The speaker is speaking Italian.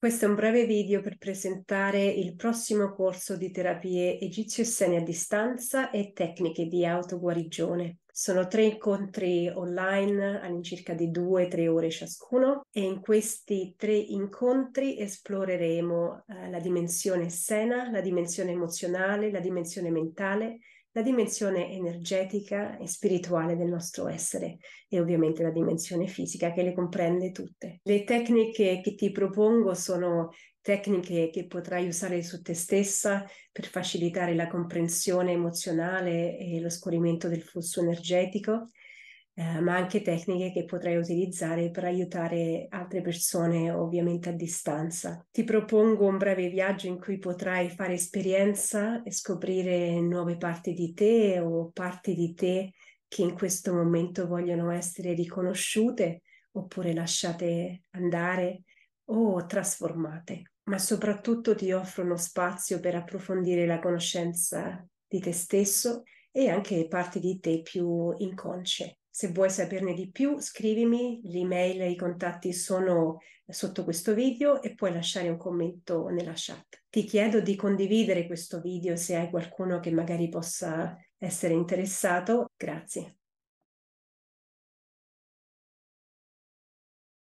Questo è un breve video per presentare il prossimo corso di terapie egizio-essene a distanza e tecniche di autoguarigione. Sono tre incontri online all'incirca di due o tre ore ciascuno e in questi tre incontri esploreremo eh, la dimensione essena, la dimensione emozionale, la dimensione mentale la dimensione energetica e spirituale del nostro essere e ovviamente la dimensione fisica che le comprende tutte. Le tecniche che ti propongo sono tecniche che potrai usare su te stessa per facilitare la comprensione emozionale e lo scorrimento del flusso energetico eh, ma anche tecniche che potrai utilizzare per aiutare altre persone ovviamente a distanza. Ti propongo un breve viaggio in cui potrai fare esperienza e scoprire nuove parti di te o parti di te che in questo momento vogliono essere riconosciute oppure lasciate andare o trasformate. Ma soprattutto ti offro uno spazio per approfondire la conoscenza di te stesso e anche parti di te più inconsce. Se vuoi saperne di più, scrivimi, l'email e i contatti sono sotto questo video e puoi lasciare un commento nella chat. Ti chiedo di condividere questo video se hai qualcuno che magari possa essere interessato. Grazie.